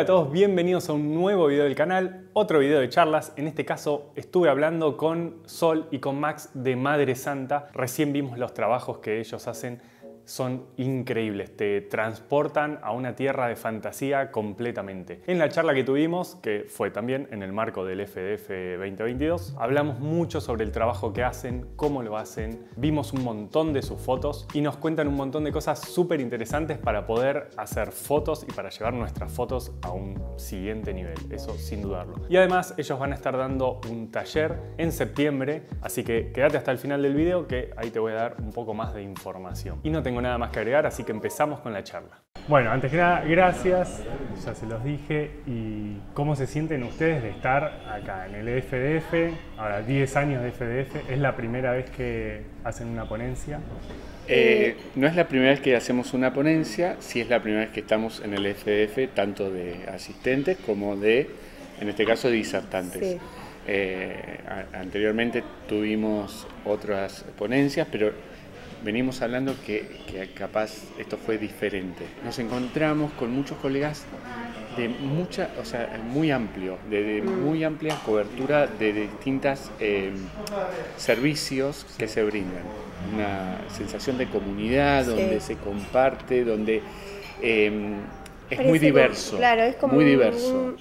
Hola a todos, bienvenidos a un nuevo video del canal, otro video de charlas. En este caso estuve hablando con Sol y con Max de Madre Santa. Recién vimos los trabajos que ellos hacen son increíbles, te transportan a una tierra de fantasía completamente. En la charla que tuvimos, que fue también en el marco del FDF 2022, hablamos mucho sobre el trabajo que hacen, cómo lo hacen, vimos un montón de sus fotos y nos cuentan un montón de cosas súper interesantes para poder hacer fotos y para llevar nuestras fotos a un siguiente nivel, eso sin dudarlo. Y además ellos van a estar dando un taller en septiembre, así que quédate hasta el final del video que ahí te voy a dar un poco más de información. Y no tengo nada más que agregar, así que empezamos con la charla. Bueno, antes que nada, gracias, ya se los dije. ¿Y cómo se sienten ustedes de estar acá en el FDF? Ahora, 10 años de FDF, ¿es la primera vez que hacen una ponencia? Eh, no es la primera vez que hacemos una ponencia, sí es la primera vez que estamos en el FDF, tanto de asistentes como de, en este caso, de disertantes. Eh, anteriormente tuvimos otras ponencias, pero venimos hablando que, capaz esto fue diferente. Nos encontramos con muchos colegas de mucha, o sea, muy amplio, de, mm. muy amplia cobertura de distintos em, servicios que se brindan. Una sensación de comunidad donde se comparte, donde em, es muy diverso. claro, es como muy diverso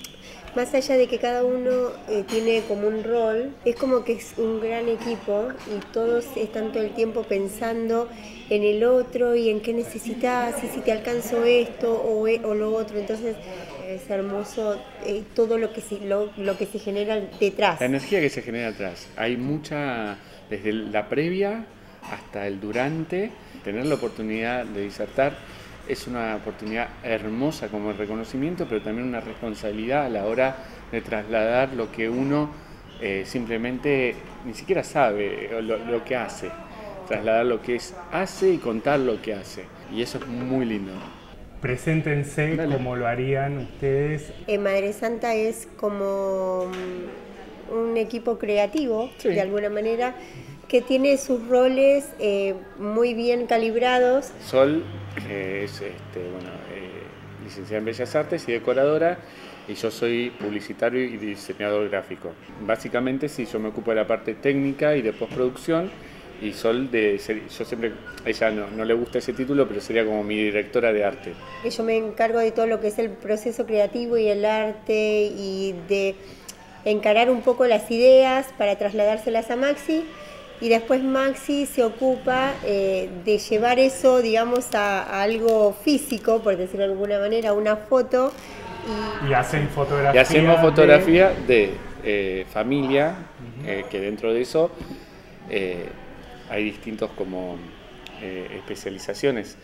más allá de que cada uno eh, tiene como un rol, es como que es un gran equipo y todos están todo el tiempo pensando en el otro y en qué necesitas y si te alcanzo esto o, e, o lo otro. Entonces es hermoso eh, todo lo que, se, lo, que se genera detrás. La energía que se genera atrás. Hay mucha, desde la previa hasta el durante, tener la oportunidad de disertar es una oportunidad hermosa como el reconocimiento, pero también una responsabilidad a la hora de trasladar lo que uno eh, simplemente ni siquiera sabe lo, que hace. Trasladar lo que es, hace y contar lo que hace. Y eso es muy lindo. Preséntense como lo harían ustedes. En Madre Santa es como un equipo creativo, de alguna manera, que tiene sus roles eh, muy bien calibrados. Sol es este, bueno, eh, licenciada en Bellas Artes y decoradora, y yo soy publicitario y diseñador gráfico. Básicamente sí, yo me ocupo de la parte técnica y de postproducción, y Sol, de yo siempre, ella no, no, le gusta ese título, pero sería como mi directora de arte. Yo me encargo de todo lo que es el proceso creativo y el arte y de encarar un poco las ideas para trasladárselas a Maxi y después Maxi se ocupa eh, de llevar eso, digamos, a, algo físico, por decirlo de alguna manera, una foto. Y, hacen fotografía. Y hacemos fotografía de, eh, familia, eh, que dentro de eso hay distintos como especializaciones.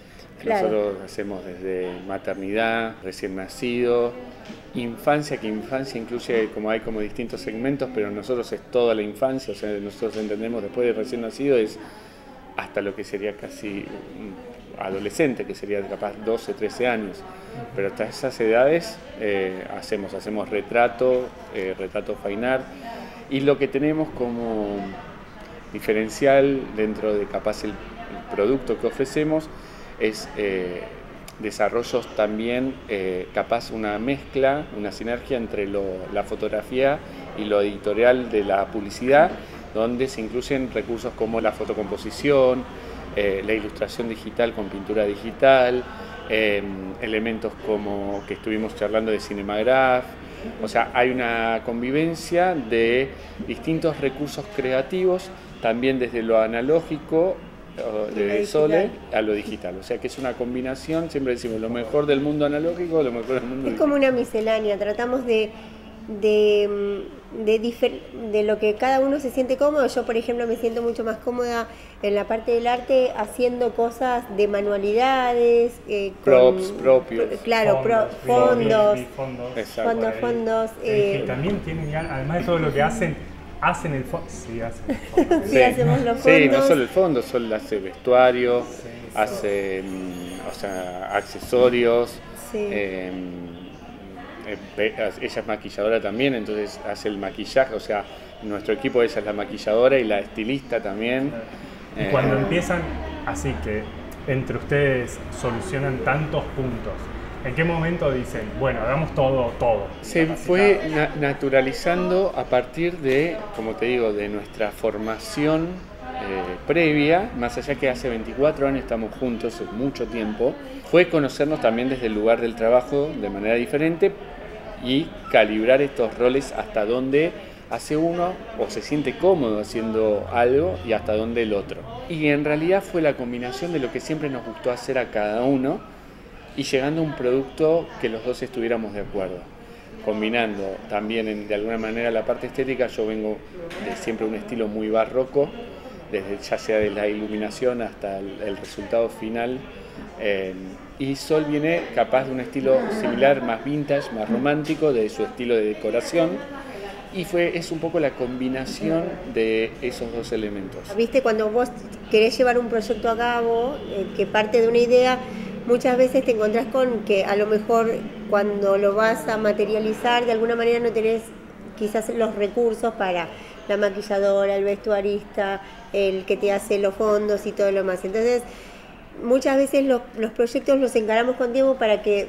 Nosotros hacemos desde maternidad, recién nacido, infancia, que infancia incluye como hay como distintos segmentos, pero nosotros es toda la infancia, o sea, nosotros entendemos después de recién nacido es hasta lo que sería casi adolescente, que sería capaz 12, 13 años. Pero hasta esas edades eh, hacemos, hacemos retrato, eh, retrato fainar, y lo que tenemos como diferencial dentro de capaz el, producto que ofrecemos es eh, desarrollos también eh, capaz una mezcla, una sinergia entre la fotografía y lo editorial de la publicidad, donde se incluyen recursos como la fotocomposición, eh, la ilustración digital con pintura digital, em, elementos como que estuvimos charlando de Cinemagraph, o sea, hay una convivencia de distintos recursos creativos, también desde lo analógico de Sole a lo digital. O sea que es una combinación, siempre decimos lo mejor del mundo analógico, lo mejor del mundo Es como una miscelánea, tratamos de, de, de, lo que cada uno se siente cómodo. Yo, por ejemplo, me siento mucho más cómoda en la parte del arte haciendo cosas de manualidades. Eh, Props propios. Claro, fondos, fondos, fondos. Eh, también tienen, además de todo lo que hacen, hacen el fondo. Sí, hacen el fondo. sí, hacemos los fondos. Sí, no solo el fondo, solo hace vestuario, hace o sea, accesorios. Eh, eh, ella es maquilladora también, entonces hace el maquillaje, o sea, nuestro equipo ella es la maquilladora y la estilista también. Y cuando eh, empiezan, así que entre ustedes solucionan tantos puntos, ¿En qué momento dicen, bueno, hagamos todo, todo? Se fue naturalizando a partir de, como te digo, de nuestra formación eh, previa, más allá que hace 24 años estamos juntos, es mucho tiempo, fue conocernos también desde el lugar del trabajo de manera diferente y calibrar estos roles hasta dónde hace uno o se siente cómodo haciendo algo y hasta dónde el otro. Y en realidad fue la combinación de lo que siempre nos gustó hacer a cada uno y llegando a un producto que los dos estuviéramos de acuerdo. Combinando también de alguna manera la parte estética, yo vengo de siempre un estilo muy barroco, desde ya sea de la iluminación hasta el, resultado final. Eh, y Sol viene capaz de un estilo similar, más vintage, más romántico, de su estilo de decoración y fue, es un poco la combinación de esos dos elementos. Viste, cuando vos querés llevar un proyecto a cabo, eh, que parte de una idea, muchas veces te encontrás con que a lo mejor cuando lo vas a materializar, de alguna manera no tenés quizás los recursos para la maquilladora, el vestuarista, el que te hace los fondos y todo lo más. Entonces, muchas veces los, los proyectos los encaramos con tiempo para que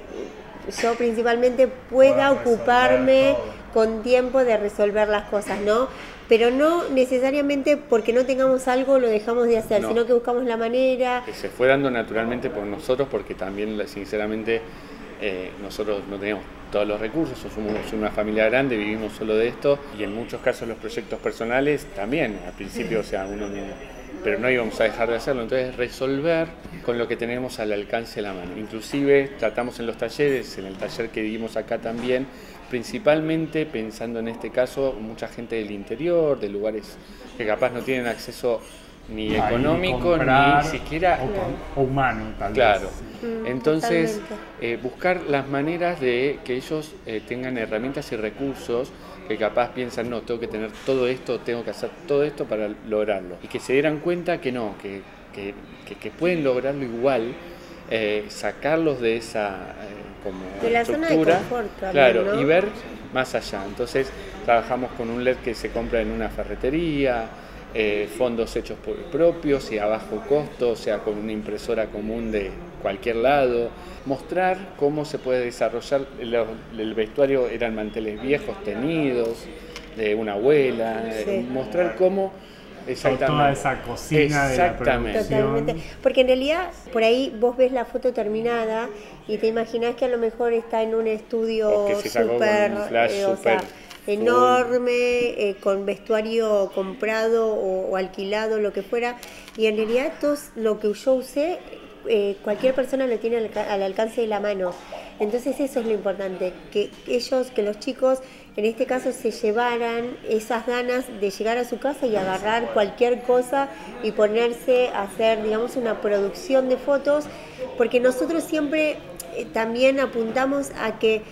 yo principalmente pueda ocuparme con tiempo de resolver las cosas, ¿no? Pero no necesariamente porque no tengamos algo lo dejamos de hacer, sino que buscamos la manera. Que se fue dando naturalmente por nosotros, porque también, sinceramente, eh, nosotros no teníamos todos los recursos, somos una familia grande, vivimos solo de esto, y en muchos casos los proyectos personales también, al principio, o sea, uno pero no íbamos a dejar de hacerlo, entonces resolver con lo que tenemos al alcance de la mano. Inclusive tratamos en los talleres, en el taller que dimos acá también, principalmente pensando en este caso mucha gente del interior, de lugares que capaz no tienen acceso ni económico ni siquiera o, humano tal claro. Mm, entonces eh, buscar las maneras de que ellos eh, tengan herramientas y recursos que capaz piensan no tengo que tener todo esto tengo que hacer todo esto para lograrlo y que se dieran cuenta que no que, que, que, pueden lograrlo igual eh, sacarlos de esa de la zona de confort, claro, y ver más allá. Entonces trabajamos con un LED que se compra en una ferretería, eh, fondos hechos por propios y a bajo costo, o sea, con una impresora común de cualquier lado. Mostrar cómo se puede desarrollar, el, vestuario eran manteles viejos, tenidos, de una abuela, eh, mostrar cómo Exactamente. Toda esa cocina de la Totalmente. Porque en realidad por ahí vos ves la foto terminada y te imaginas que a lo mejor está en un estudio súper eh, enorme, eh, con vestuario comprado o, alquilado, lo que fuera. Y en realidad todo lo que yo usé, eh, cualquier persona lo tiene al alcance de la mano. Entonces eso es lo importante, que ellos, que los chicos en este caso se llevaran esas ganas de llegar a su casa y agarrar cualquier cosa y ponerse a hacer, digamos, una producción de fotos, porque nosotros siempre eh, también apuntamos a que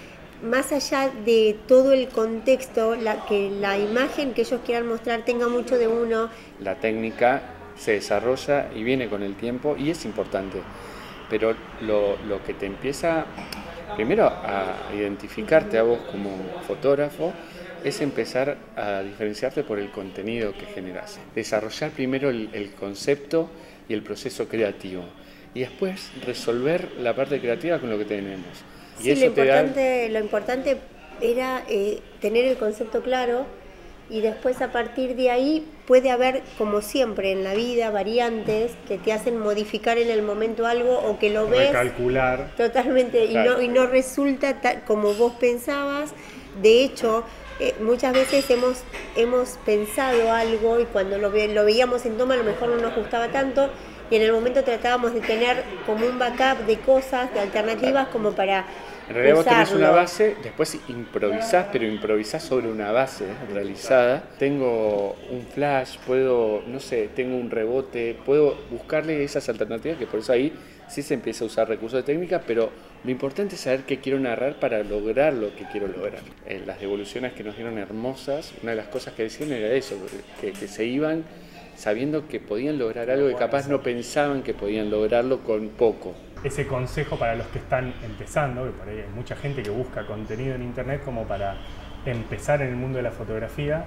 más allá de todo el contexto, la, que la imagen que ellos quieran mostrar tenga mucho de uno. La técnica se desarrolla y viene con el tiempo y es importante, pero lo, lo que te empieza primero a identificarte a vos como fotógrafo es empezar a diferenciarte por el contenido que generas. Desarrollar primero el, concepto y el proceso creativo. Y después resolver la parte creativa con lo que tenemos. Y eso lo, importante, lo importante era eh, tener el concepto claro y después a partir de ahí puede haber, como siempre en la vida, variantes que te hacen modificar en el momento algo o que lo ves calcular totalmente y, no, y no resulta como vos pensabas. De hecho, eh, muchas veces hemos, hemos pensado algo y cuando lo, lo veíamos en toma a lo mejor no nos gustaba tanto y en el momento tratábamos de tener como un backup de cosas, de alternativas como para en realidad vos tenés una base, después improvisás, pero improvisás sobre una base realizada. Tengo un flash, puedo, no sé, tengo un rebote, puedo buscarle esas alternativas, que por eso ahí sí se empieza a usar recursos de técnica, pero lo importante es saber qué quiero narrar para lograr lo que quiero lograr. Eh, las devoluciones que nos dieron hermosas, una de las cosas que decían era eso, que, que se iban sabiendo que podían lograr algo que capaz no pensaban que podían lograrlo con poco. Ese consejo para los que están empezando, que por ahí hay mucha gente que busca contenido en internet como para empezar en el mundo de la fotografía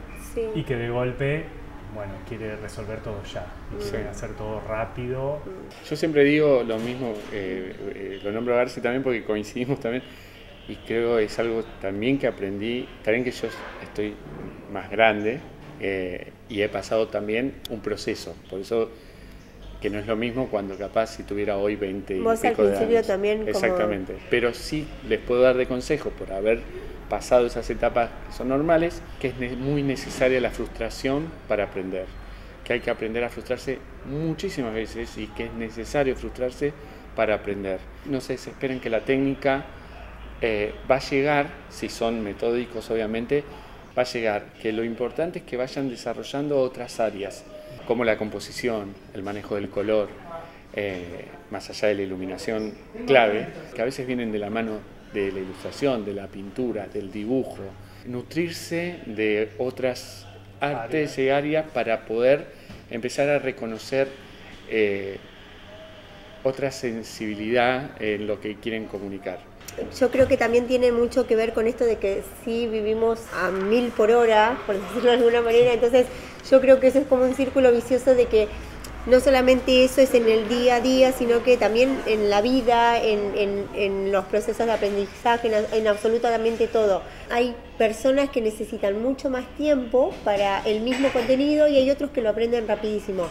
y que de golpe bueno, quiere resolver todo ya, quiere hacer todo rápido. Yo siempre digo lo mismo, eh, eh, lo nombro a Garci también porque coincidimos también, y creo es algo también que aprendí, también que yo estoy más grande eh, y he pasado también un proceso, por eso que no es lo mismo cuando capaz si tuviera hoy 20 Vos al principio también Exactamente, pero sí les puedo dar de consejo por haber pasado esas etapas que son normales, que es muy necesaria la frustración para aprender, que hay que aprender a frustrarse muchísimas veces y que es necesario frustrarse para aprender. No se desesperen que la técnica eh, va a llegar, si son metódicos obviamente, va a llegar, que lo importante es que vayan desarrollando otras áreas, como la composición, el manejo del color, eh, más allá de la iluminación clave, que a veces vienen de la mano de la ilustración, de la pintura, del dibujo, nutrirse de otras artes y áreas para poder empezar a reconocer eh, otra sensibilidad en lo que quieren comunicar. Yo creo que también tiene mucho que ver con esto de que sí vivimos a mil por hora, por decirlo de alguna manera, entonces yo creo que eso es como un círculo vicioso de que no solamente eso es en el día a día, sino que también en la vida, en, los procesos de aprendizaje, en, absolutamente todo. Hay personas que necesitan mucho más tiempo para el mismo contenido y hay otros que lo aprenden rapidísimo.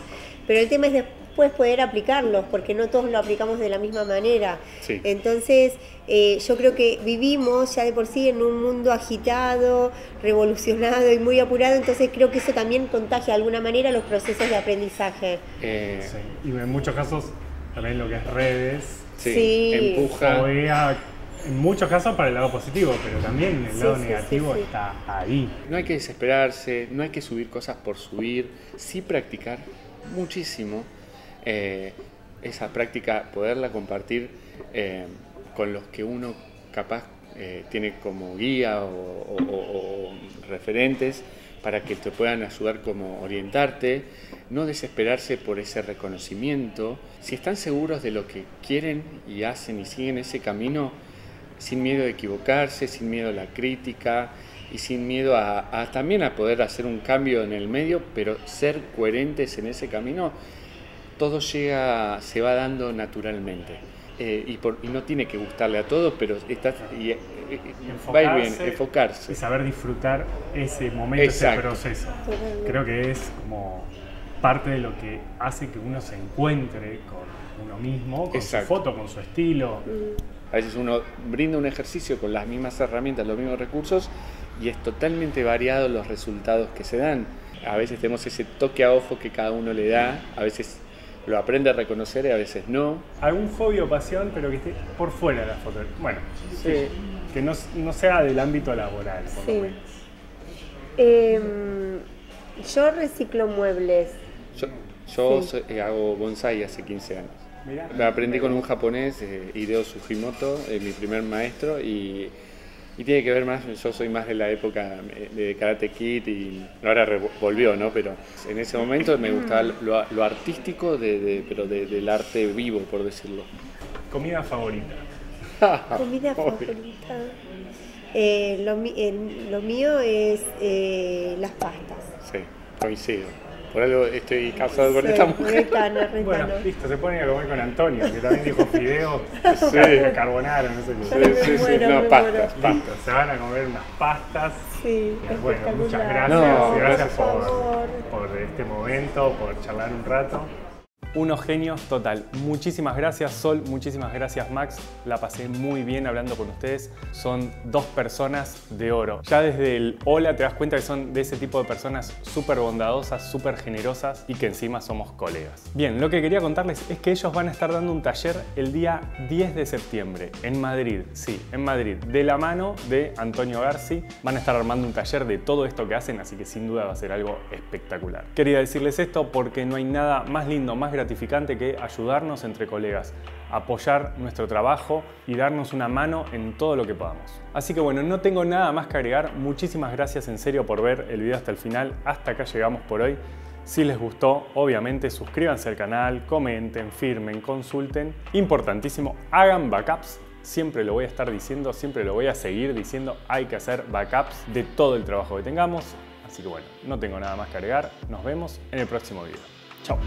Pero el tema es después poder aplicarlos, porque no todos lo aplicamos de la misma manera. Entonces, eh, yo creo que vivimos ya de por sí en un mundo agitado, revolucionado y muy apurado, entonces creo que eso también contagia de alguna manera los procesos de aprendizaje. Eh, y en muchos casos también lo que es redes empuja. en muchos casos para el lado positivo, pero también el lado negativo está ahí. No hay que desesperarse, no hay que subir cosas por subir, sí practicar muchísimo. Eh, esa práctica, poderla compartir con los que uno capaz eh, tiene como guía o, referentes para que te puedan ayudar como orientarte, no desesperarse por ese reconocimiento. Si están seguros de lo que quieren y hacen y siguen ese camino, sin miedo a equivocarse, sin miedo a la crítica y sin miedo a, también a poder hacer un cambio en el medio, pero ser coherentes en ese camino, todo llega, se va dando naturalmente. Eh, y, por, y, no tiene que gustarle a todos, pero está, y, eh, eh, va a ir bien, enfocarse. Y saber disfrutar ese momento, ese proceso. Creo que es como parte de lo que hace que uno se encuentre con uno mismo, con su foto, con su estilo. A veces uno brinda un ejercicio con las mismas herramientas, los mismos recursos, y es totalmente variado los resultados que se dan. A veces tenemos ese toque a ojo que cada uno le da, a veces lo aprende a reconocer y a veces no. Algún hobby o pasión, pero que esté por fuera de la foto. Bueno, que no, sea del ámbito laboral, por lo menos. Em, yo reciclo muebles. Yo, eh, hago bonsai hace 15 años. Me aprendí con un japonés, eh, Hideo Sugimoto, eh, mi primer maestro, y y tiene que ver más, yo soy más de la época de Karate Kid y ahora volvió, ¿no? Pero en ese momento me gustaba lo, artístico, de, pero del arte vivo, por decirlo. ¿Comida favorita? Comida favorita. Eh, lo, lo, mío es eh, las pastas. Sí, coincido. Por algo estoy casado con esta mujer. Bueno, listo, se pone a comer con Antonio, que también dijo fideo, sí. carbonara, no sé qué. Sí, sí, sí, no, pastas, pastas. Se van a comer unas pastas. Sí, bueno, muchas gracias. gracias por, por este momento, por charlar un rato. Unos genios total. Muchísimas gracias Sol, muchísimas gracias Max. La pasé muy bien hablando con ustedes. Son dos personas de oro. Ya desde el hola te das cuenta que son de ese tipo de personas súper bondadosas, súper generosas y que encima somos colegas. Bien, lo que quería contarles es que ellos van a estar dando un taller el día 10 de septiembre en Madrid. Sí, en Madrid. De la mano de Antonio Garci. Van a estar armando un taller de todo esto que hacen, así que sin duda va a ser algo espectacular. Quería decirles esto porque no hay nada más lindo, más gratificante que ayudarnos entre colegas, apoyar nuestro trabajo y darnos una mano en todo lo que podamos. Así que bueno, no tengo nada más que agregar. Muchísimas gracias en serio por ver el video hasta el final. Hasta acá llegamos por hoy. Si les gustó, obviamente suscríbanse al canal, comenten, firmen, consulten. Importantísimo, hagan backups. Siempre lo voy a estar diciendo, siempre lo voy a seguir diciendo. Hay que hacer backups de todo el trabajo que tengamos. Así que bueno, no tengo nada más que agregar. Nos vemos en el próximo video. Chao.